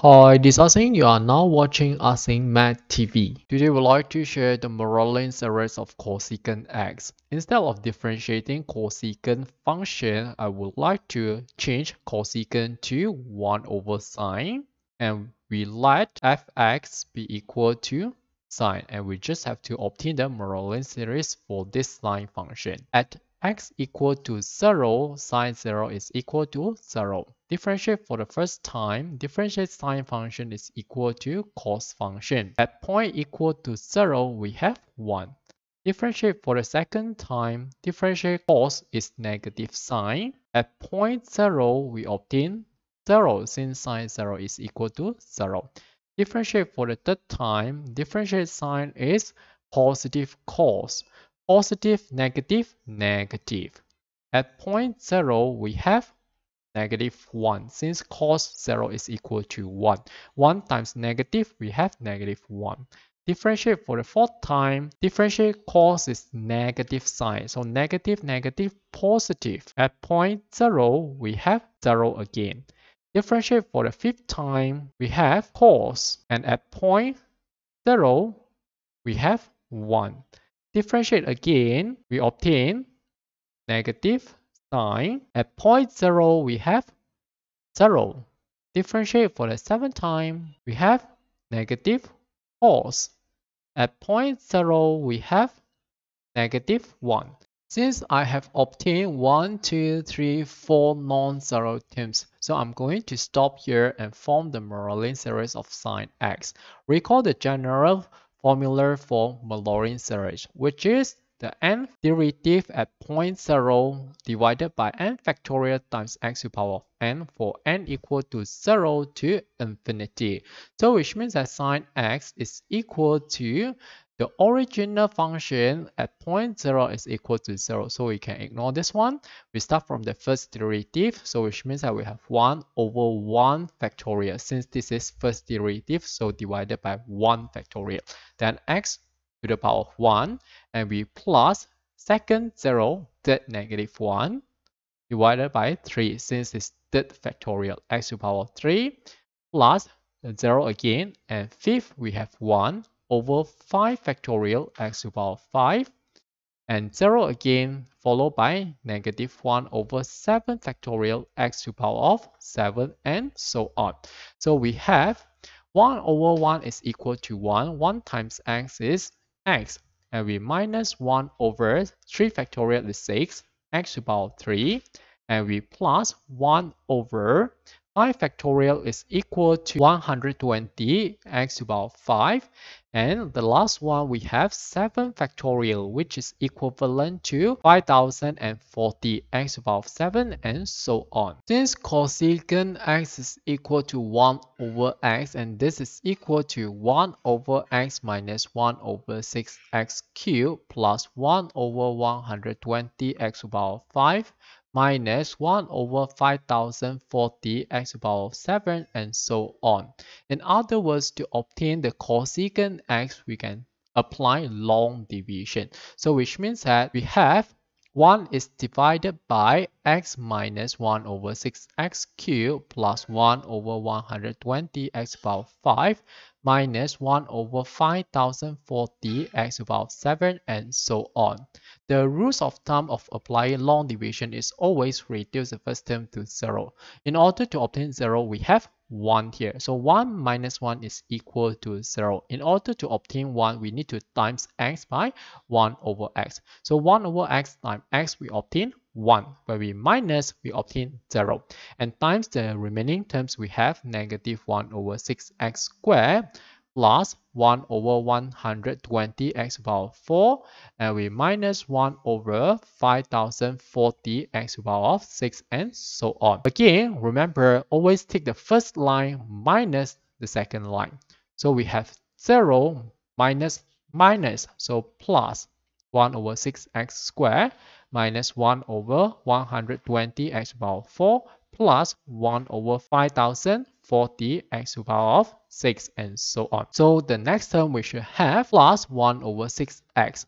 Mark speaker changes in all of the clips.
Speaker 1: Hi, this is Asing. You are now watching Asing Math TV. Today we'd like to share the Maclaurin series of cosecant x. Instead of differentiating cosecant function, I would like to change cosecant to 1 over sine and we let fx be equal to sine and we just have to obtain the Maclaurin series for this sine function. At x equal to 0, sine 0 is equal to 0. Differentiate for the first time, differentiate sine function is equal to cos function. At point equal to 0, we have 1. Differentiate for the second time, differentiate cos is negative sine. At point 0, we obtain 0 since sine 0 is equal to 0. Differentiate for the third time, differentiate sine is positive cos positive, negative, negative. At point 0, we have negative 1. Since cos 0 is equal to 1. 1 times negative, we have negative 1. Differentiate for the fourth time. Differentiate cos is negative sine. So negative, negative, positive. At point 0, we have 0 again. Differentiate for the fifth time, we have cos. And at point 0, we have 1. Differentiate again, we obtain negative sine. At point 0, we have 0. Differentiate for the seventh time, we have negative. At point 0, we have negative 1. Since I have obtained 1, 2, 3, 4 non-zero terms, so I'm going to stop here and form the Maclaurin series of sine x. Recall the general formula for Maclaurin series, which is the n derivative at point 0 divided by n factorial times x to the power of n for n equal to 0 to infinity. So which means that sine x is equal to the original function at point 0 is equal to 0. So we can ignore this one. We start from the first derivative. So which means that we have 1 over 1 factorial. Since this is first derivative, so divided by 1 factorial. Then x to the power of 1. And we plus second 0, third negative 1 divided by 3 since it's third factorial x to the power of 3 plus 0 again and fifth we have 1 over 5 factorial x to the power 5 and 0 again followed by negative 1 over 7 factorial x to the power of 7 and so on. So we have 1 over 1 is equal to 1. 1 times x is x. And we minus 1 over 3 factorial is 6 x to the power 3. And we plus 1 over 5 factorial is equal to 120 x to the power 5 and the last one we have 7 factorial which is equivalent to 5040 x to the power 7 and so on. Since cosecant x is equal to 1 over x and this is equal to 1 over x minus 1 over 6x cubed plus 1 over 120 x to the power 5 minus 1 over 5040 x power of 7 and so on. In other words, to obtain the cosecant x, we can apply long division. So which means that we have 1 is divided by x minus 1 over 6x cubed plus 1 over 120 x the 5 minus 1 over 5040 x the 7 and so on. The rules of thumb of applying long division is always reduce the first term to 0. In order to obtain 0, we have 1 here. So 1 minus 1 is equal to 0. In order to obtain 1, we need to times x by 1 over x. So 1 over x times x, we obtain 1. When we minus, we obtain 0. And times the remaining terms, we have negative 1 over 6x squared plus 1 over 120x power 4 and we minus 1 over 5040x power of 6 and so on. Again, remember always take the first line minus the second line. So we have 0 minus minus so plus 1 over 6x squared minus 1 over 120x power 4 plus 1 over 5000 40x to the power of 6 and so on. So the next term we should have plus 1 over 6x.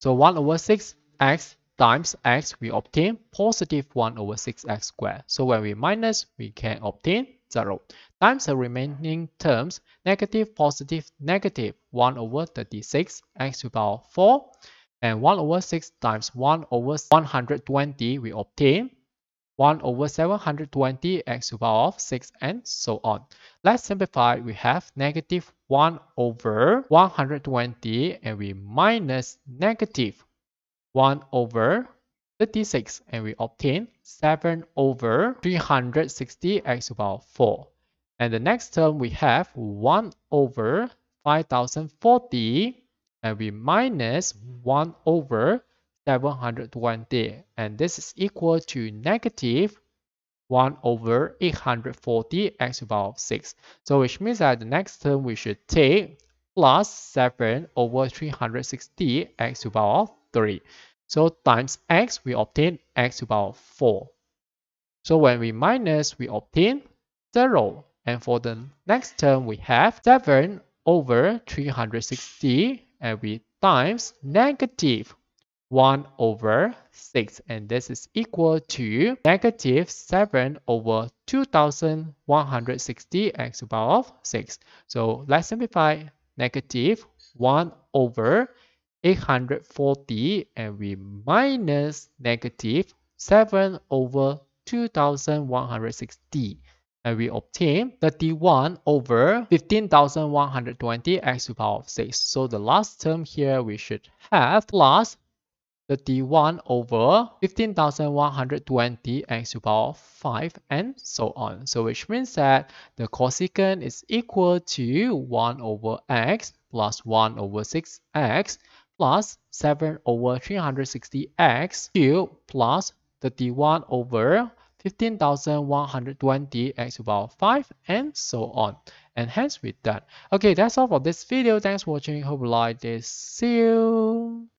Speaker 1: So 1 over 6x times x we obtain positive 1 over 6x squared. So when we minus we can obtain 0 times the remaining terms negative positive negative 1 over 36 x to the power 4 and 1 over 6 times 1 over 120 we obtain 1 over 720 x to the power of 6 and so on. Let's simplify. We have negative 1 over 120 and we minus negative 1 over 36 and we obtain 7 over 360 x to the power of 4. And the next term we have 1 over 5040 and we minus 1 over 720 and this is equal to negative 1 over 840 x to the power of 6. So which means that the next term we should take plus 7 over 360 x to the power of 3. So times x we obtain x to the power of 4. So when we minus we obtain 0 and for the next term we have 7 over 360 and we times negative 1 over 6 and this is equal to negative 7 over 2160 x to the power of 6. So let's simplify negative 1 over 840 and we minus negative 7 over 2160 and we obtain 31 over 15,120 x to the power of 6. So the last term here we should have plus 31 over 15,120 x to the power of 5 and so on. So which means that the cosecant is equal to 1 over x plus 1 over 6x plus 7 over 360x cubed plus 31 over 15,120 x to the power 5 and so on. And hence we're done. Okay, that's all for this video. Thanks for watching. Hope you like this. See you.